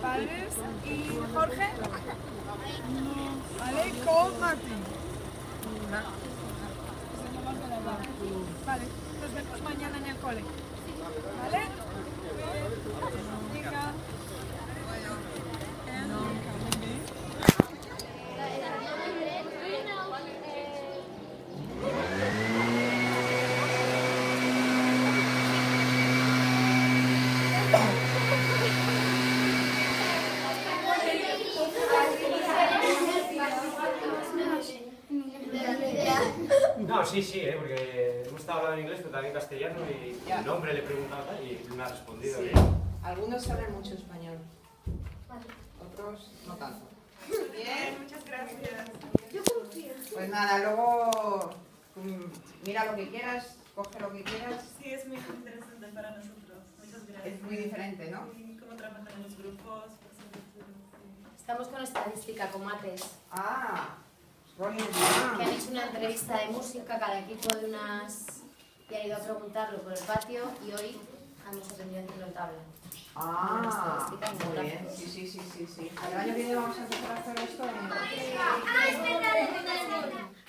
padres y Jorge. ¿Vale? Con Martín. Vale, nos vemos mañana en el cole. ¿Vale? Venga. No, sí, sí, ¿eh? porque hemos estado hablando en inglés, pero también castellano y el nombre le he preguntado y me ha respondido Sí. bien. Algunos saben mucho español. Otros no tanto. Bien, muchas gracias. Pues nada, luego mm, mira lo que quieras, coge lo que quieras. Sí, es muy interesante para nosotros. Muchas gracias. Es muy diferente, ¿no? Y cómo trabajan en los grupos. sí. Estamos con estadística, con mates, Ah, que han hecho una entrevista de música, cada equipo de unas... y ha ido a preguntarlo por el patio y hoy hemos aprendido a hacerlo en tabla. Ah, muy bien. Sí, sí, sí, sí, sí. El año que viene vamos a empezar a hacer esto en...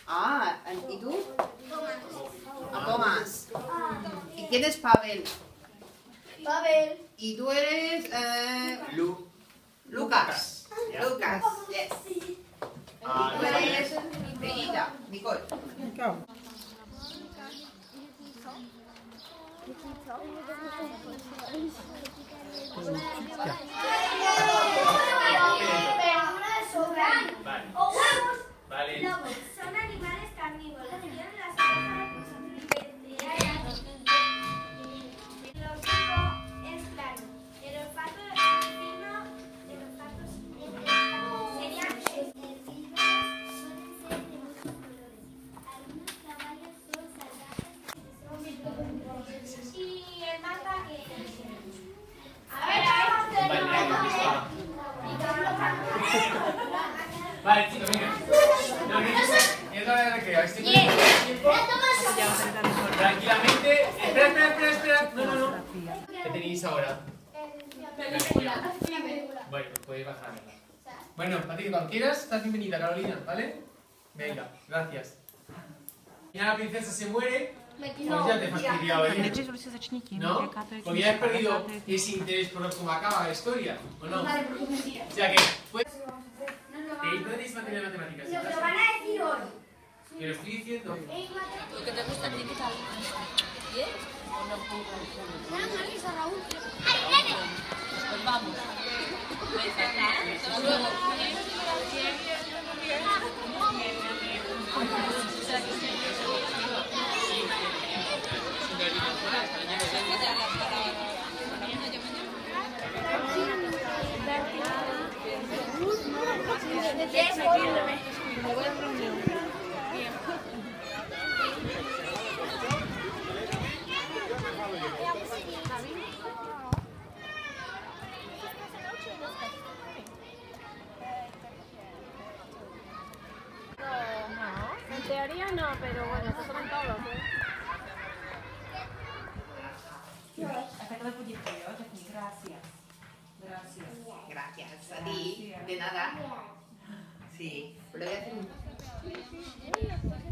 Ah, ¿y tú? A Tomás. ¿Y quién es Pavel? Pavel. Y tú eres... Eh, Lucas. Lucas, yes. Nicole. Vale, chicos, venga. No, no, es hora de recreo. Tiempo. Tranquilamente. Espera, espera, espera, espera. No, no, no. ¿Qué tenéis ahora? Bueno, pues podéis bajar a verla. Bueno, Patrick, cuando quieras, estás bienvenida, Carolina, ¿vale? Venga, gracias. Y la princesa se muere. Pues ya te he fastidiado, ¿eh? ¿No? Porque ya has perdido ese interés por cómo acaba la historia, ¿o no? O sea que, pues, ¿eh, ¿no tenéis materia de matemáticas? Nos lo van a decir hoy. Te lo estoy diciendo. ¿Lo que te gusta a ti qué tal? ¿Bien? Pues vamos. Hasta luego. En teoría no, pero bueno, se saben todos. Gracias a ti. De nada. Sí. Pero voy